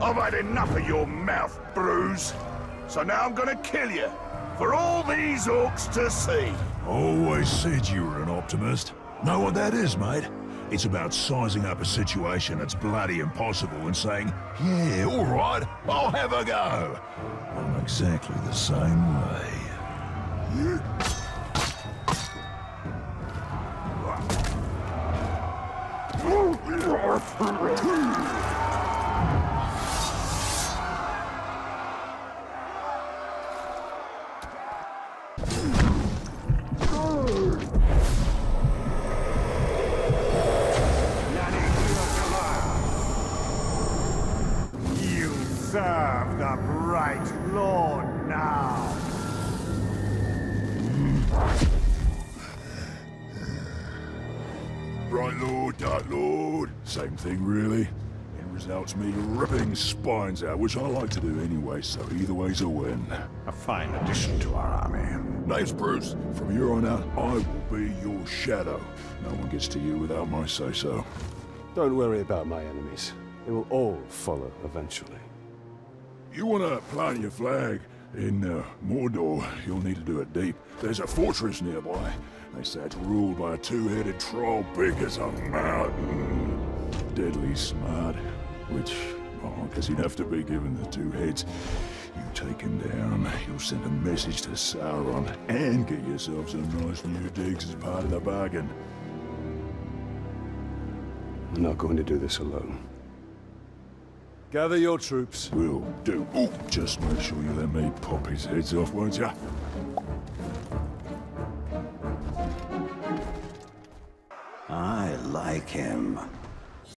I've had enough of your mouth, Bruz. So now I'm gonna kill you. For all these orcs to see. Always said you were an optimist. Know what that is, mate? It's about sizing up a situation that's bloody impossible and saying, yeah, all right, I'll have a go. I'm exactly the same way. You serve the bright lord now. Bright Lord, Dark Lord, same thing really. End results me ripping spines out, which I like to do anyway, so either way's a win. A fine addition to our army. Name's Bruz. From here on out, I will be your shadow. No one gets to you without my say-so. Don't worry about my enemies. They will all follow eventually. You want to plant your flag in uh, Mordor, you'll need to do it deep. There's a fortress nearby. They say it's ruled by a two-headed troll big as a mountain. Deadly smart, which, oh, guess he'd have to be given the two heads. You take him down, you'll send a message to Sauron, and get yourself some nice new digs as part of the bargain. I'm not going to do this alone. Gather your troops. We'll do. Ooh, just make sure you let me pop his heads off, won't ya? I like him.